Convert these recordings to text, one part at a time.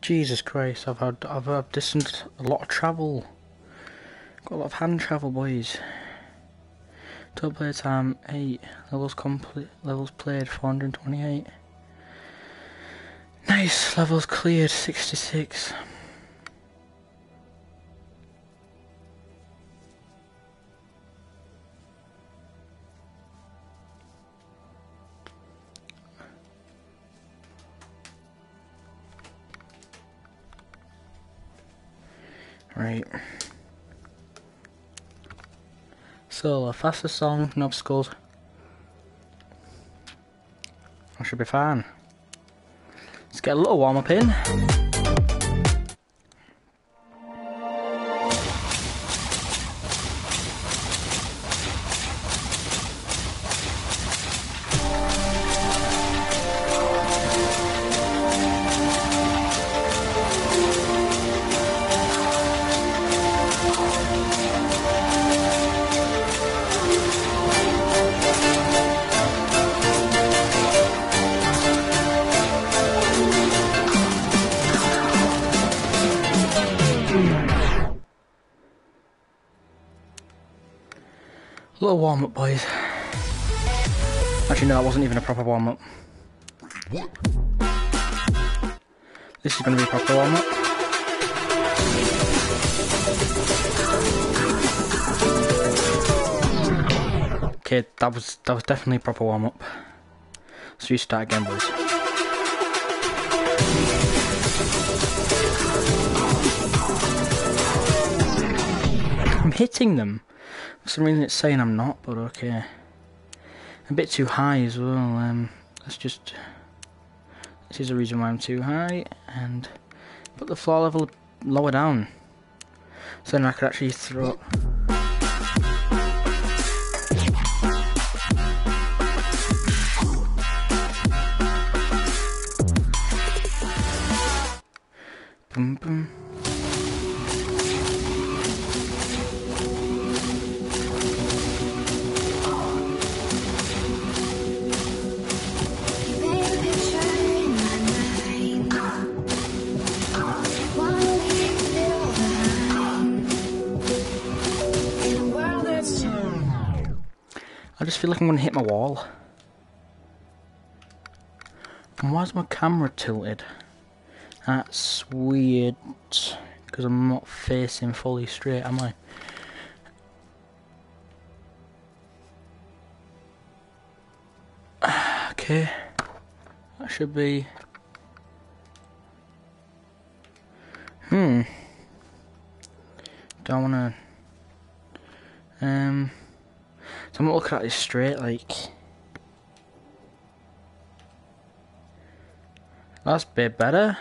Jesus Christ, I've had I've had distant a lot of travel. Got a lot of hand travel, boys. Total player time eight. Levels complete. Levels played 428. Nice. Levels cleared 66. So, a faster song, no obstacles. I should be fine. Let's get a little warm up in. Little warm up, boys. Actually, no, that wasn't even a proper warm up. This is going to be a proper warm up. Okay, that was that was definitely a proper warm up. So you start again, boys. I'm hitting them. For some reason it's saying I'm not, but okay. A bit too high as well. Um, let's just. This is the reason why I'm too high, and put the floor level lower down, so then I could actually throw. Boom boom. Just feel like I'm gonna hit my wall. And why's my camera tilted? That's weird. Because I'm not facing fully straight, am I? Okay. That should be... Hmm. Don't wanna... Um... I'm looking at this straight, like... That's a bit better.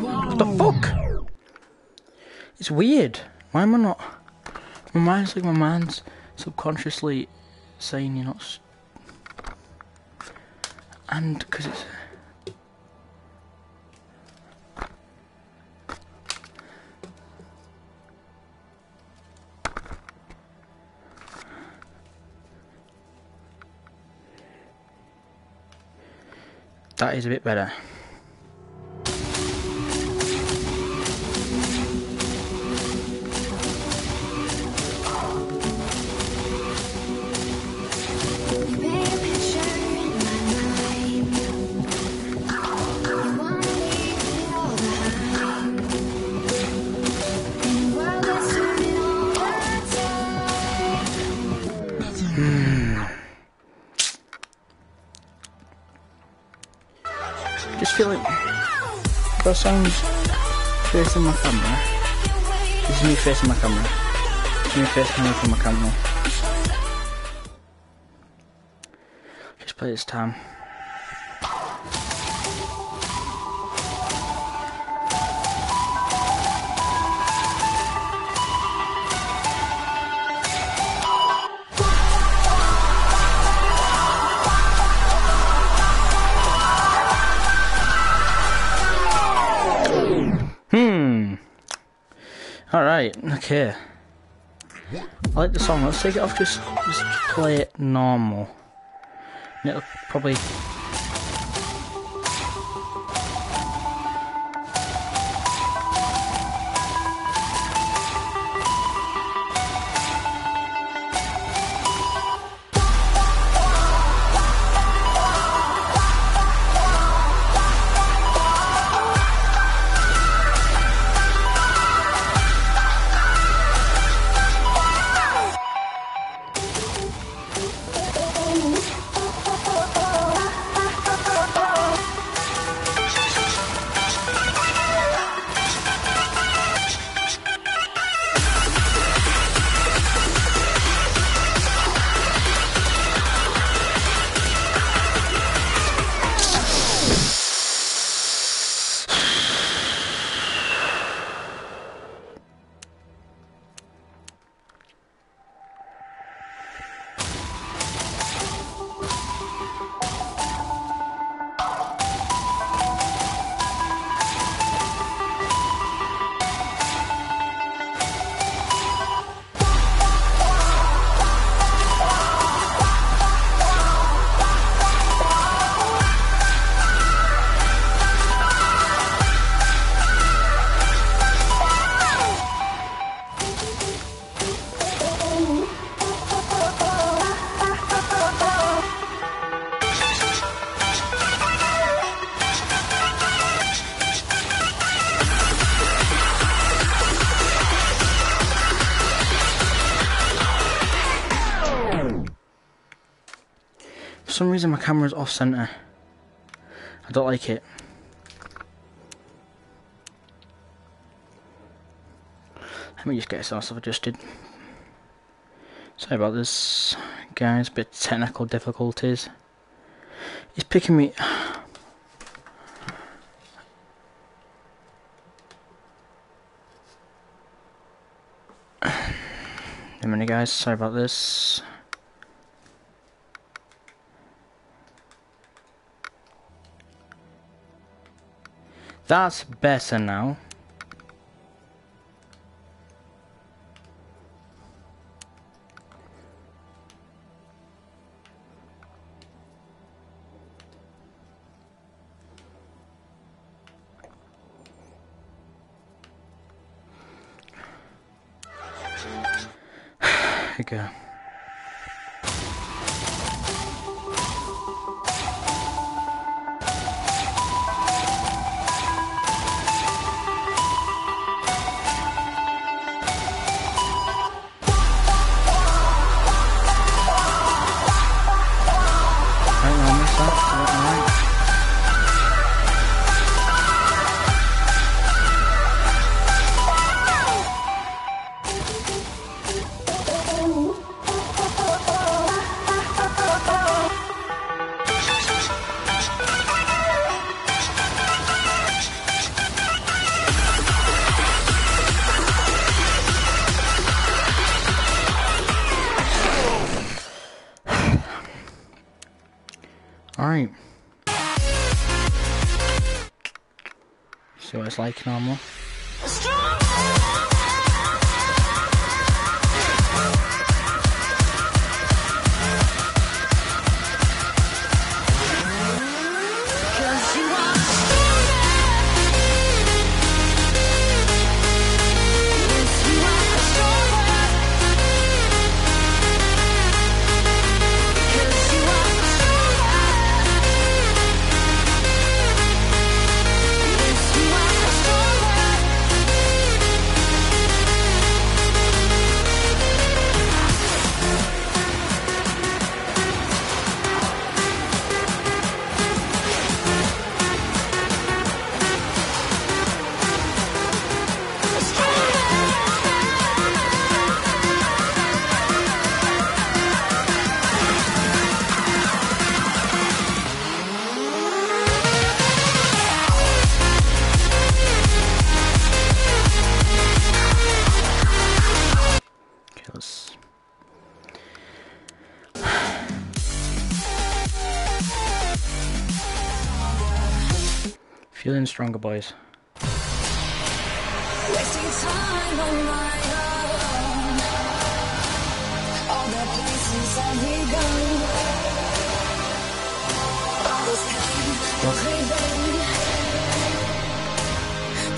What the fuck? It's weird. Why am I not? My mind's like my mind's subconsciously saying you're not. And because it's. That is a bit better. That sounds facing my camera. This is me facing my camera. Is me facing away my camera. Just play this time. Alright, okay. I like the song. Let's take it off, just, just play it normal. And it'll probably some reason my camera's off center. I don't like it. Let me just get some stuff adjusted. Sorry about this, guys, bit technical difficulties. It's picking me... A minute guys, sorry about this. That's better now. Right, Like normal.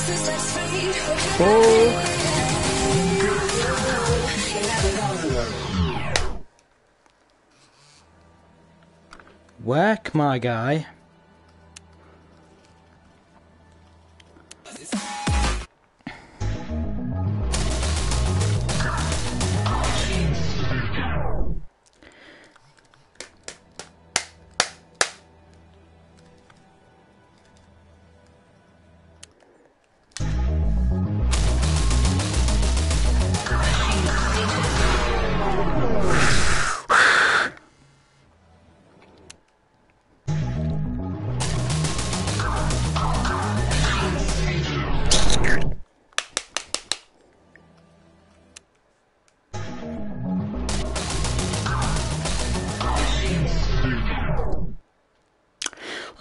To set free, we're Work, my guy.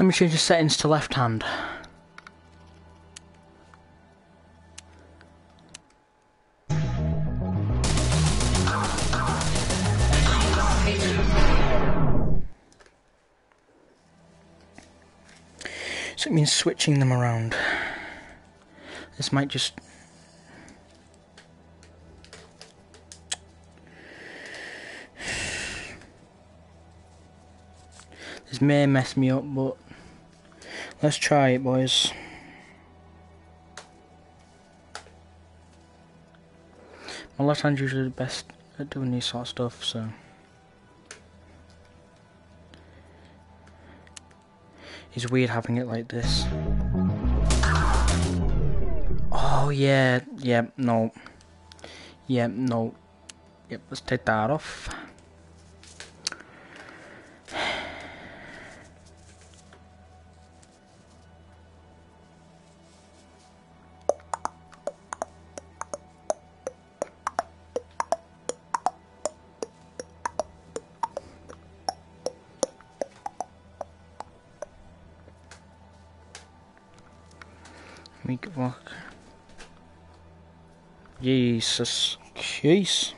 Let me change the settings to left hand. So it means switching them around. This might just This may mess me up, but let's try it, boys. My left hand's usually the best at doing this sort of stuff, so. It's weird having it like this. Oh, yeah, yeah, no. Yeah, no. Yep, let's take that off. Make it work. Jesus. Jeez.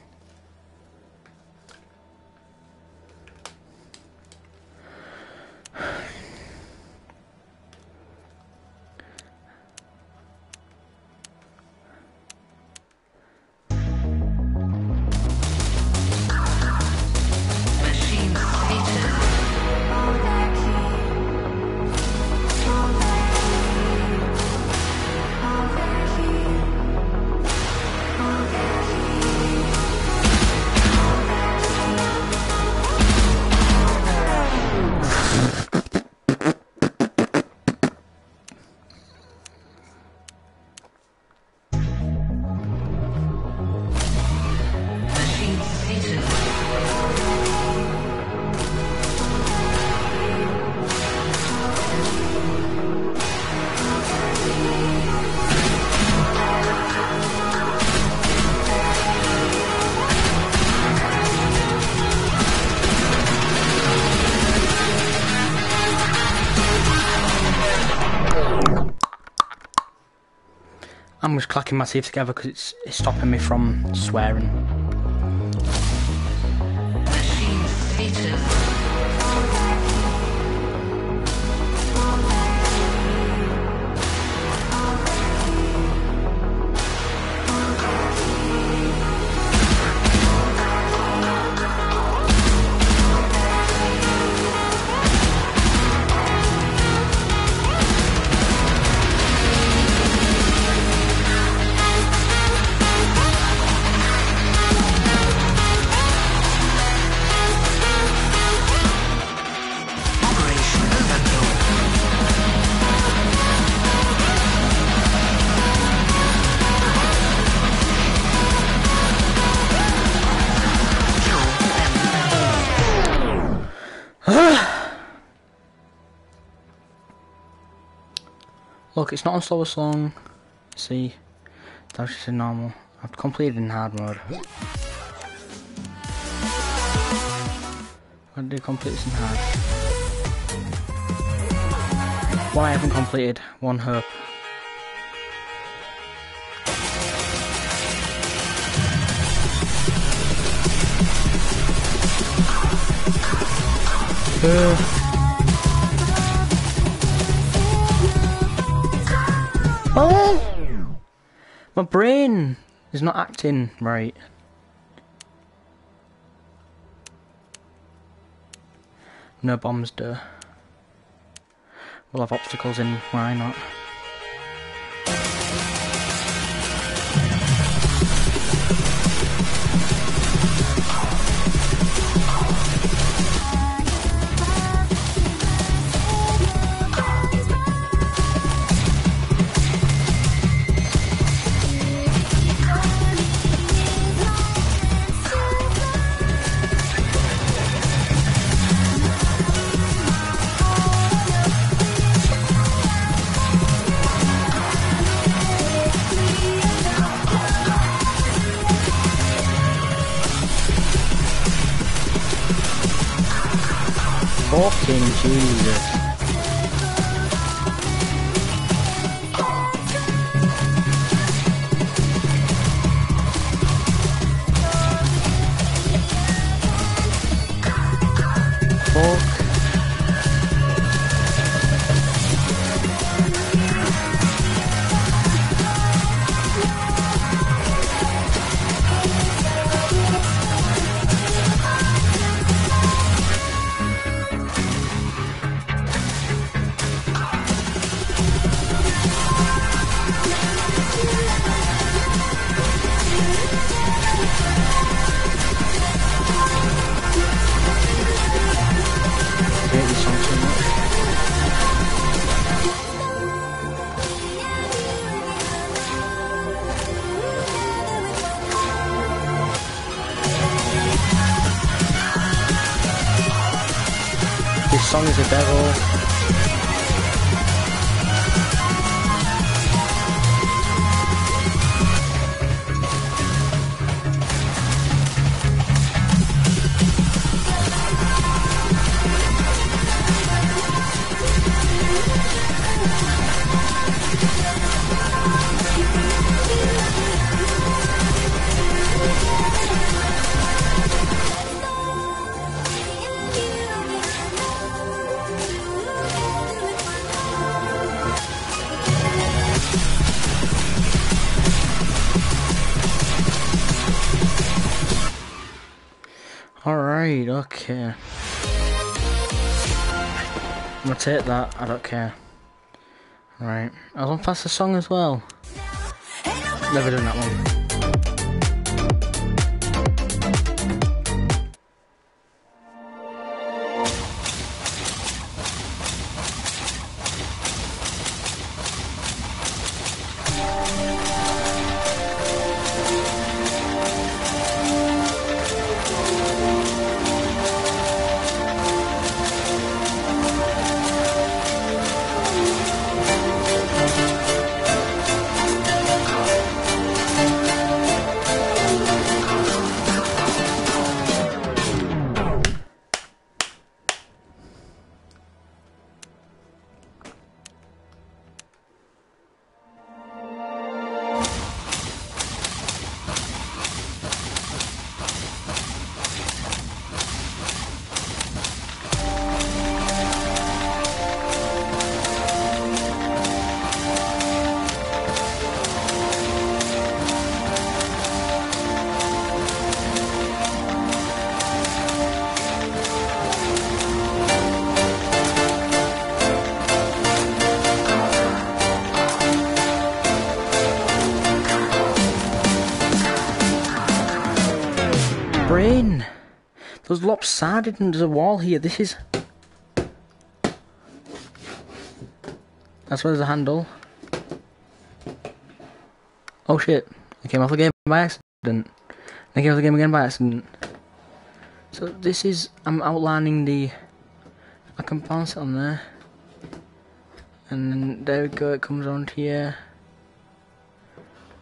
Clacking my teeth together because it's, it's stopping me from swearing. Look, it's not on slowest long. See, that's just a normal. I've completed in hard mode. I did complete this in hard. Why I haven't completed, one herb? Uh. My brain is not acting right. No bombs, duh. We'll have obstacles in, why not? This song is a devil. I'm gonna take that, I don't care. Right. I was on faster song as well. Never done that one. Lopsided and there's a wall here. This is. That's where there's a handle. Oh shit. I came off the game by accident. I came off the game again by accident. So this is. I'm outlining the. I can bounce it on there. And then there we go, it comes on here.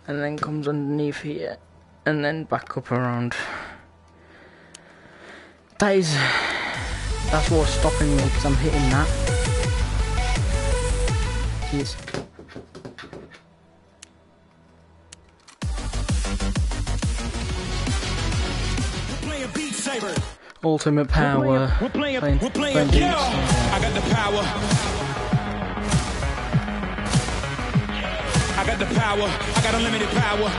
And then comes underneath here. And then back up around. That is. That's what's stopping me because I'm hitting that. Jeez. Ultimate power. We're playing, Playing- we're playing, playing yo. beats. I got the power. I got the power. I got unlimited power.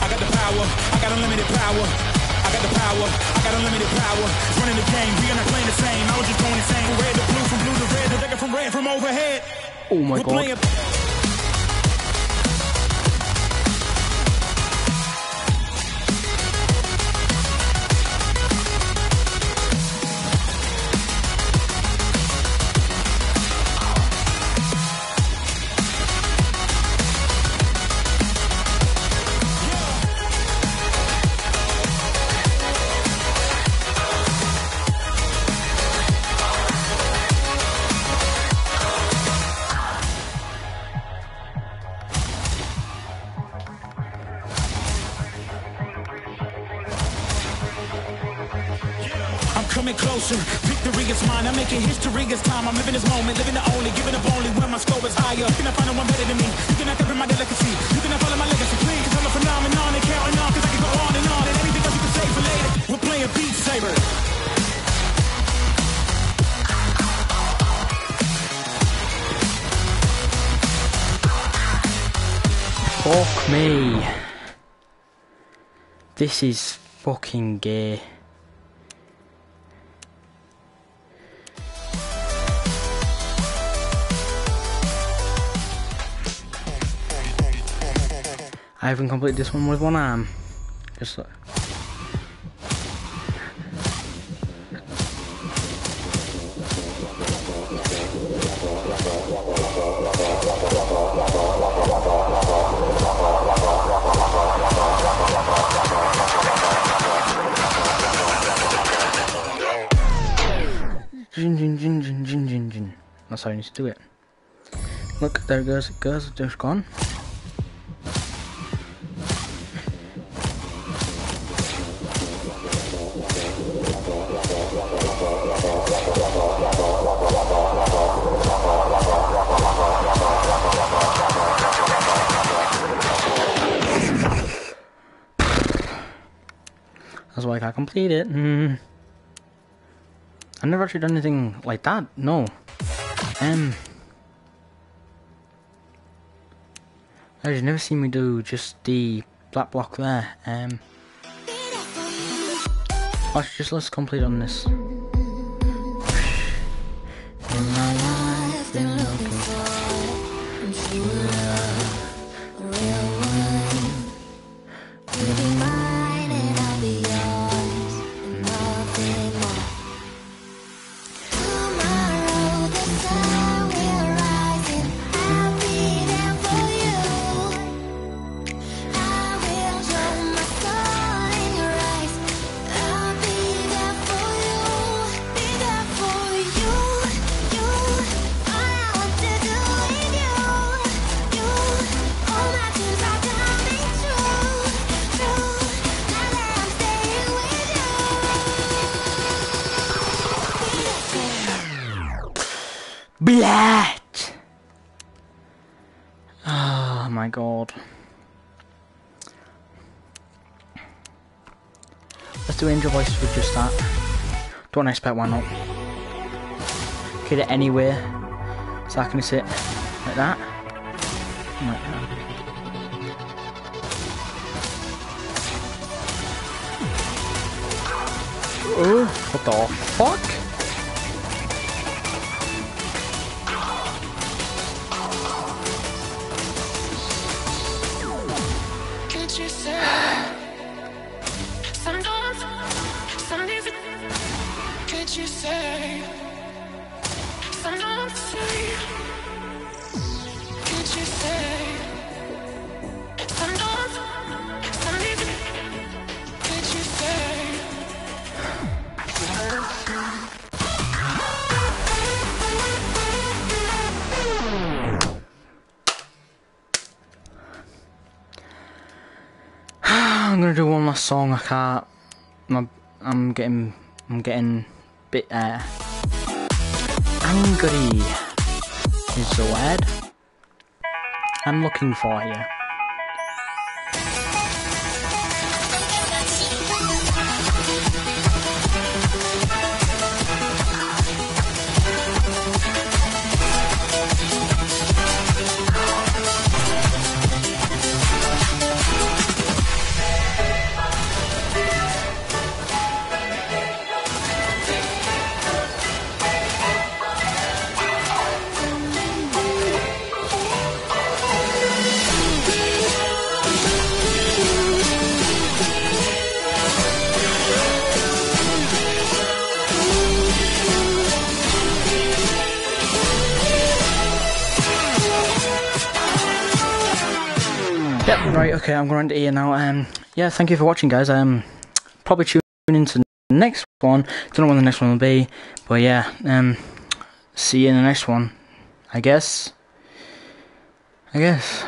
I got the power. I got unlimited power. I got the power. I got unlimited power. It's running the game. We are not playing the same. I was just going insane. From red to blue, from blue to red, the from red from overhead. Oh my we're god. playing. Coming closer. Victory is mine. I'm making history. It's time. I'm living this moment. Living the only. Giving up only when my score is higher. You cannot find no one better than me. You cannot copy my delicacy. You cannot follow my legacy. Please, cause I'm a phenomenon and carrying on. Cause I can go on and on. And anything else you can say for later. We're playing Beat Saber. Fuck me. This is fucking gay. I haven't completed this one with one arm. Just like- Jin, jin, jin, jin, jin, jin, jin. That's how you need to do it. Look, there it goes, it goes, just gone. It. Mm. I've never actually done anything like that. No. Um. I've never seen me do just the black block there. Um. Let's just let's complete on this. Blat! Oh my god. Let's do angel voices with just that. Don't expect why not. Get it anywhere. So I can sit like that. Like that. Oh, what the fuck? You say say, could you say could you say? I'm gonna do one last song. I can't. I'm, getting. I'm getting bit uh, angry. Is the word I'm looking for here. I'm going to end it here now. Um, yeah, thank you for watching, guys. Um, probably tune into the next one. Don't know when the next one will be, but yeah, um, see you in the next one. I guess. I guess.